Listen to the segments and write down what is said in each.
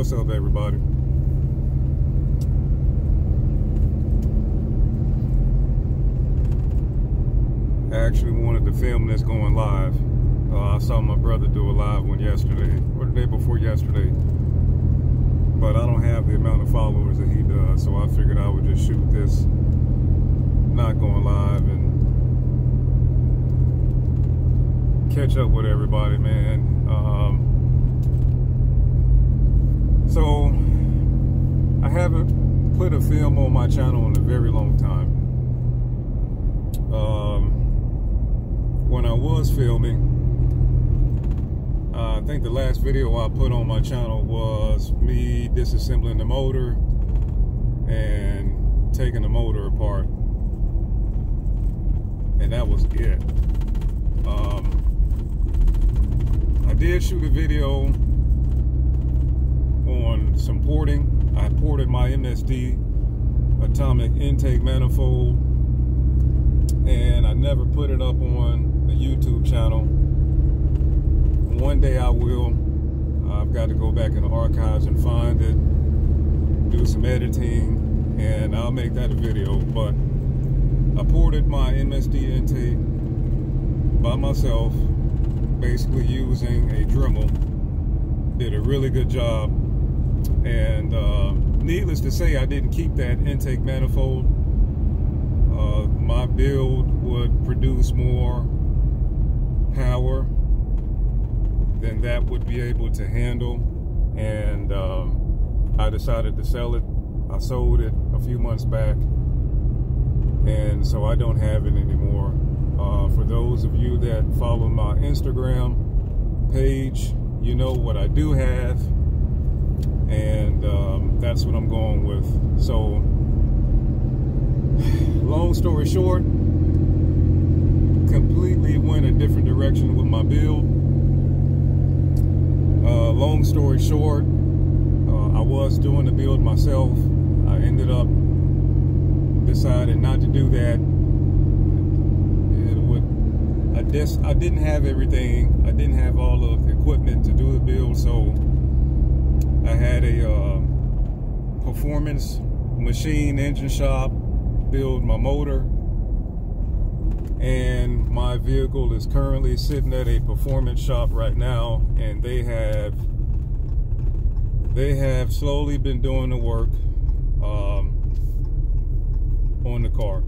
What's up, everybody? I actually wanted to film this going live. Uh, I saw my brother do a live one yesterday, or the day before yesterday. But I don't have the amount of followers that he does, so I figured I would just shoot this, not going live, and catch up with everybody, man. Um, so, I haven't put a film on my channel in a very long time. Um, when I was filming, uh, I think the last video I put on my channel was me disassembling the motor and taking the motor apart. And that was it. Um, I did shoot a video on some porting. I ported my MSD atomic intake manifold and I never put it up on the YouTube channel. One day I will. I've got to go back in the archives and find it, do some editing, and I'll make that a video. But I ported my MSD intake by myself, basically using a Dremel. Did a really good job. And uh, needless to say, I didn't keep that intake manifold uh, my build would produce more power than that would be able to handle. And um, I decided to sell it. I sold it a few months back. And so I don't have it anymore. Uh, for those of you that follow my Instagram page, you know what I do have. And um, that's what I'm going with. So long story short, completely went a different direction with my build. Uh, long story short, uh, I was doing the build myself. I ended up deciding not to do that. I just, I didn't have everything. I didn't have all of the equipment to do the build, so I had a uh, performance machine engine shop build my motor and my vehicle is currently sitting at a performance shop right now and they have they have slowly been doing the work um, on the car.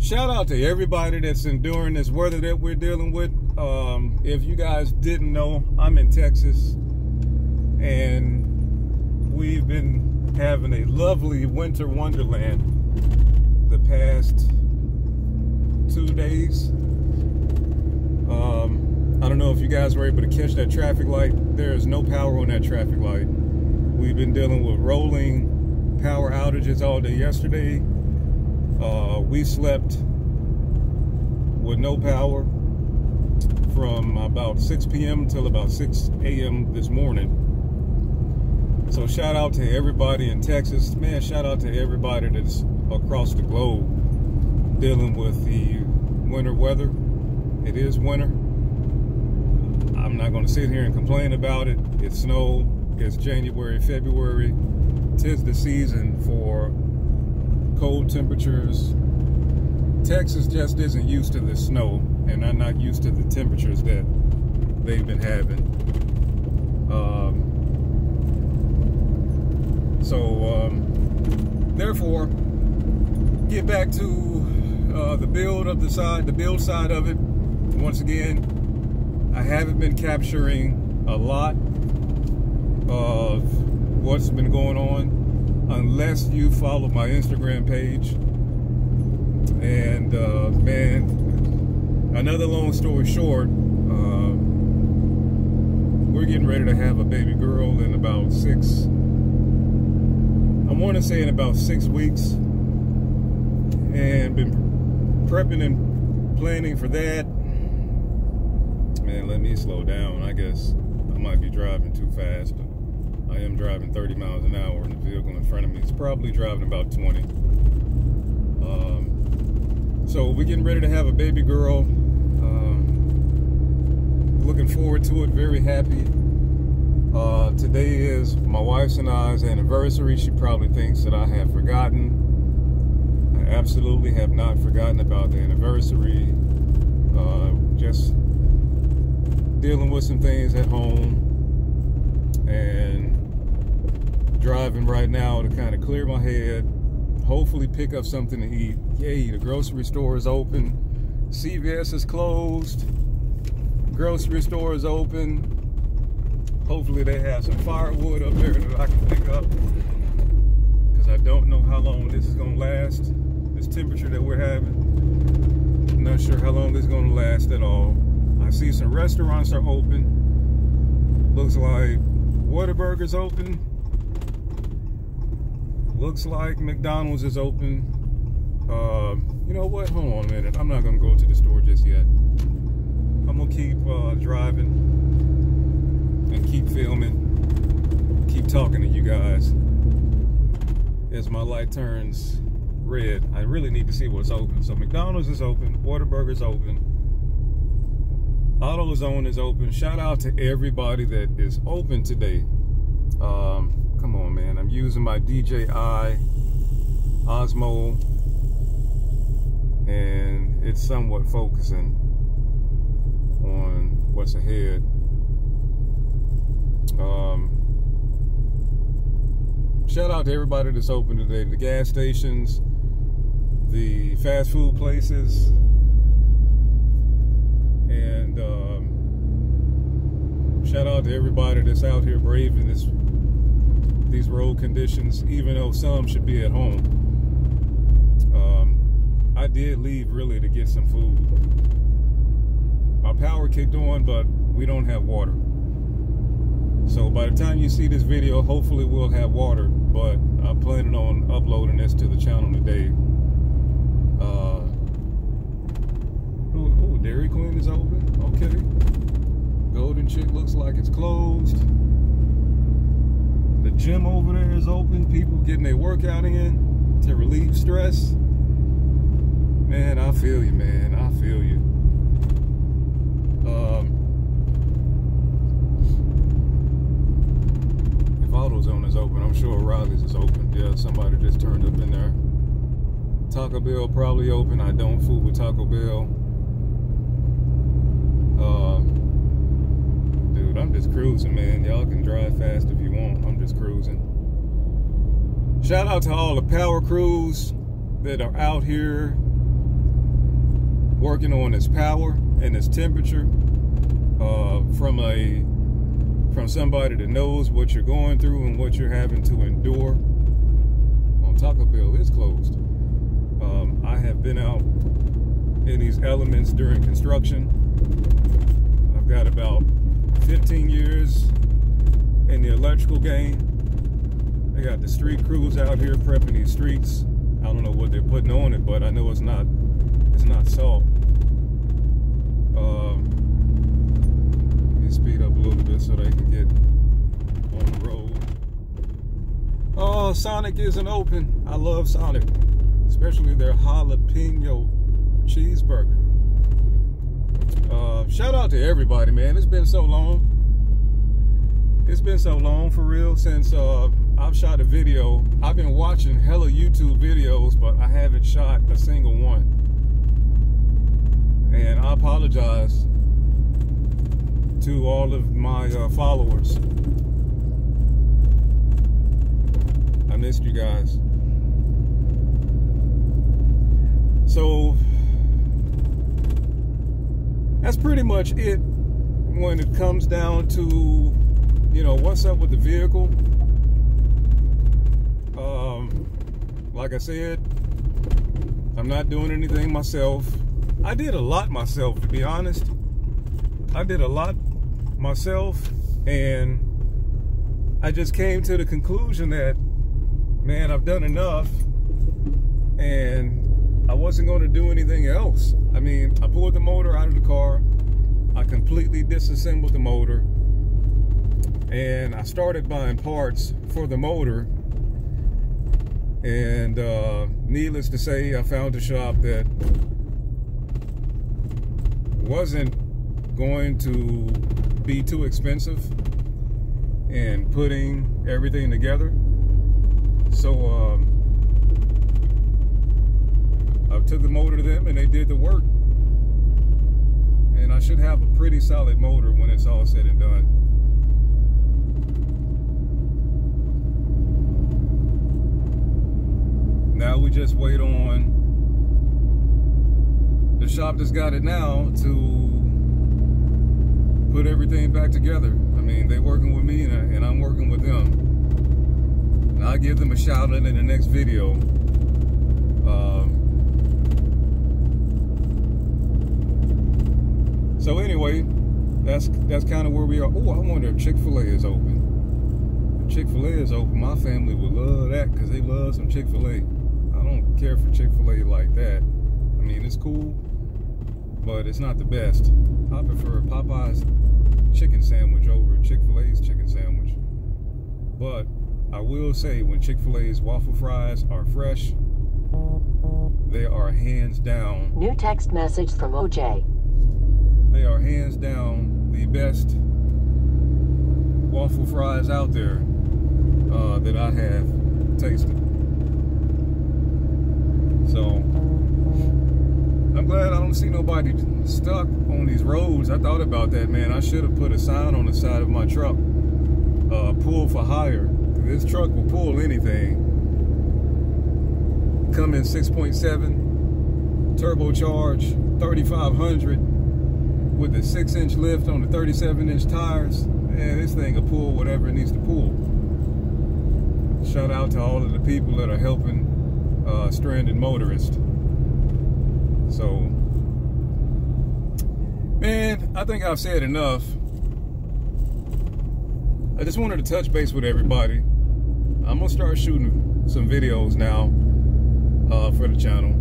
Shout out to everybody that's enduring this weather that we're dealing with um, if you guys didn't know I'm in Texas and we've been having a lovely winter wonderland the past two days. Um, I don't know if you guys were able to catch that traffic light. There is no power on that traffic light. We've been dealing with rolling power outages all day yesterday. Uh, we slept with no power from about 6 p.m. till about 6 a.m. this morning. So shout out to everybody in Texas. Man, shout out to everybody that's across the globe dealing with the winter weather. It is winter. I'm not going to sit here and complain about it. It's snow. It's January, February. Tis the season for cold temperatures. Texas just isn't used to the snow, and I'm not used to the temperatures that they've been having. Um, so, um, therefore, get back to uh, the build of the side, the build side of it. Once again, I haven't been capturing a lot of what's been going on unless you follow my Instagram page. And uh, man, another long story short, uh, we're getting ready to have a baby girl in about six I want to say in about six weeks and been prepping and planning for that. Man, let me slow down. I guess I might be driving too fast. I am driving 30 miles an hour and the vehicle in front of me is probably driving about 20. Um, so we're getting ready to have a baby girl. Um, looking forward to it, very happy. Uh, today is my wife's and I's anniversary. She probably thinks that I have forgotten. I absolutely have not forgotten about the anniversary. Uh, just dealing with some things at home and driving right now to kind of clear my head, hopefully pick up something to eat. Yay, the grocery store is open. CVS is closed. Grocery store is open. Hopefully they have some firewood up there that I can pick up. Because I don't know how long this is going to last. This temperature that we're having. I'm not sure how long this is going to last at all. I see some restaurants are open. Looks like Whataburger's open. Looks like McDonald's is open. Uh, you know what? Hold on a minute. I'm not going to go to the store just yet. I'm going to keep uh, driving and keep filming. Keep talking to you guys. As my light turns red, I really need to see what's open. So McDonald's is open. Whataburger's open. AutoZone is open. Shout out to everybody that is open today. Um, come on, man. I'm using my DJI Osmo, and it's somewhat focusing on what's ahead. Um, shout out to everybody that's open today. The gas stations, the fast food places, and um, shout out to everybody that's out here braving this these road conditions, even though some should be at home. Um, I did leave really to get some food. Our power kicked on, but we don't have water. So by the time you see this video, hopefully we'll have water, but I'm planning on uploading this to the channel today. Uh, Dairy Queen is open. Okay. Golden Chick looks like it's closed. Gym over there is open. People getting their workout in to relieve stress. Man, I feel you, man. I feel you. Um, if AutoZone is open, I'm sure Riley's is open. Yeah, somebody just turned up in there. Taco Bell probably open. I don't fool with Taco Bell. Uh, dude, I'm just cruising, man. Y'all can drive fast if you want. Cruising. Shout out to all the power crews that are out here working on this power and this temperature uh, from a from somebody that knows what you're going through and what you're having to endure. On Taco Bell is closed. Um, I have been out in these elements during construction I've got about 15 years in the electrical game. They got the street crews out here prepping these streets. I don't know what they're putting on it, but I know it's not it's not salt. Um, speed up a little bit so they can get on the road. Oh, Sonic isn't open. I love Sonic, especially their jalapeno cheeseburger. Uh, shout out to everybody, man. It's been so long. It's been so long for real since uh, I've shot a video. I've been watching hella YouTube videos, but I haven't shot a single one. And I apologize to all of my uh, followers. I missed you guys. So that's pretty much it when it comes down to, you know, what's up with the vehicle. Um, like I said, I'm not doing anything myself. I did a lot myself, to be honest. I did a lot myself, and I just came to the conclusion that, man, I've done enough, and I wasn't going to do anything else. I mean, I pulled the motor out of the car. I completely disassembled the motor. And I started buying parts for the motor. And uh, needless to say, I found a shop that wasn't going to be too expensive. and putting everything together. So um, I took the motor to them and they did the work. And I should have a pretty solid motor when it's all said and done. Now we just wait on the shop that's got it now to put everything back together. I mean, they're working with me and, I, and I'm working with them. And I'll give them a shout out in the next video. Um, so anyway, that's that's kind of where we are. Oh, I wonder if Chick-fil-A is open. Chick-fil-A is open, my family would love that because they love some Chick-fil-A. Care for Chick-fil-A like that. I mean, it's cool, but it's not the best. I prefer Popeye's chicken sandwich over Chick-fil-A's chicken sandwich. But I will say when Chick-fil-A's waffle fries are fresh, they are hands down. New text message from OJ. They are hands down the best waffle fries out there uh, that I have tasted. So I'm glad I don't see nobody stuck on these roads. I thought about that, man. I should have put a sign on the side of my truck, uh, pull for hire. This truck will pull anything. Come in 6.7, turbocharge, 3500 with a six inch lift on the 37 inch tires. Man, this thing will pull whatever it needs to pull. Shout out to all of the people that are helping uh, stranded motorists. So, man, I think I've said enough. I just wanted to touch base with everybody. I'm gonna start shooting some videos now uh, for the channel.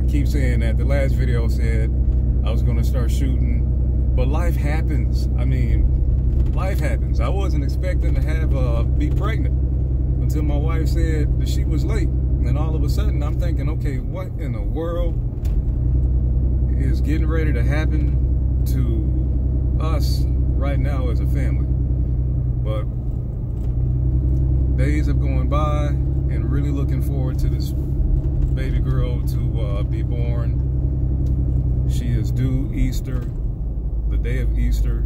I keep saying that. The last video said I was gonna start shooting, but life happens. I mean, life happens. I wasn't expecting to have uh, be pregnant until my wife said that she was late. And all of a sudden, I'm thinking, okay, what in the world is getting ready to happen to us right now as a family? But days have gone by and really looking forward to this baby girl to uh, be born. She is due Easter, the day of Easter.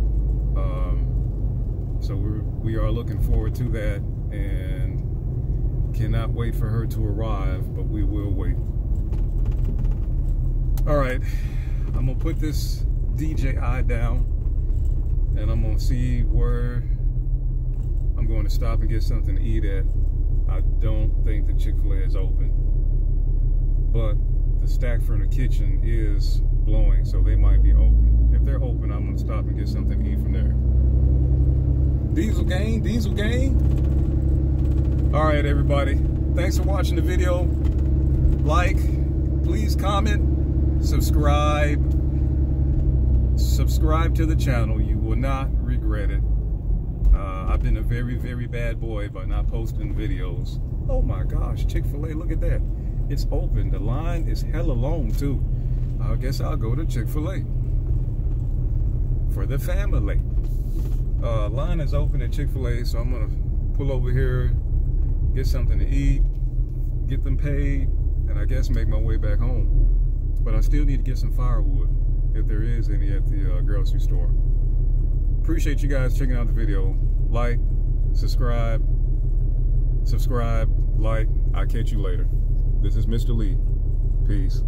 Um, so we're, we are looking forward to that and cannot wait for her to arrive, but we will wait. All right, I'm gonna put this DJI down and I'm gonna see where I'm going to stop and get something to eat at. I don't think the Chick-fil-A is open, but the stack from the kitchen is blowing, so they might be open. If they're open, I'm gonna stop and get something to eat from there. Diesel gang, diesel gang. All right, everybody. Thanks for watching the video. Like, please comment, subscribe. Subscribe to the channel. You will not regret it. Uh, I've been a very, very bad boy by not posting videos. Oh my gosh, Chick-fil-A, look at that. It's open. The line is hella long too. I guess I'll go to Chick-fil-A for the family. Uh, line is open at Chick-fil-A, so I'm gonna pull over here, get something to eat, get them paid, and I guess make my way back home. But I still need to get some firewood, if there is any at the uh, grocery store. Appreciate you guys checking out the video. Like, subscribe, subscribe, like. I'll catch you later. This is Mr. Lee. Peace.